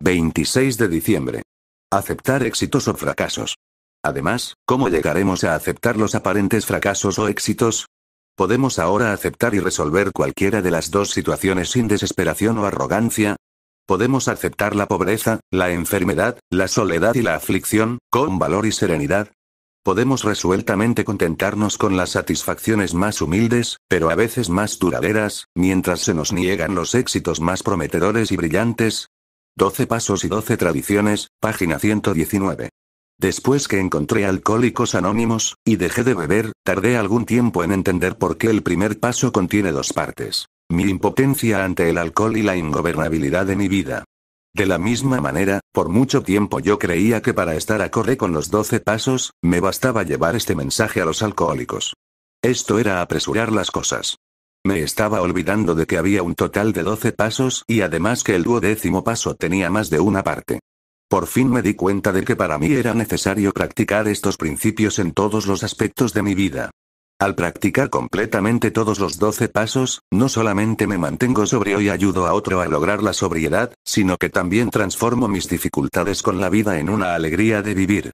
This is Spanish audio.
26 de diciembre. Aceptar éxitos o fracasos. Además, ¿cómo llegaremos a aceptar los aparentes fracasos o éxitos? ¿Podemos ahora aceptar y resolver cualquiera de las dos situaciones sin desesperación o arrogancia? ¿Podemos aceptar la pobreza, la enfermedad, la soledad y la aflicción, con valor y serenidad? Podemos resueltamente contentarnos con las satisfacciones más humildes, pero a veces más duraderas, mientras se nos niegan los éxitos más prometedores y brillantes. 12 Pasos y 12 Tradiciones, página 119. Después que encontré Alcohólicos Anónimos, y dejé de beber, tardé algún tiempo en entender por qué el primer paso contiene dos partes. Mi impotencia ante el alcohol y la ingobernabilidad de mi vida. De la misma manera, por mucho tiempo yo creía que para estar acorde con los 12 pasos, me bastaba llevar este mensaje a los alcohólicos. Esto era apresurar las cosas. Me estaba olvidando de que había un total de 12 pasos y además que el duodécimo paso tenía más de una parte. Por fin me di cuenta de que para mí era necesario practicar estos principios en todos los aspectos de mi vida. Al practicar completamente todos los 12 pasos, no solamente me mantengo sobrio y ayudo a otro a lograr la sobriedad, sino que también transformo mis dificultades con la vida en una alegría de vivir.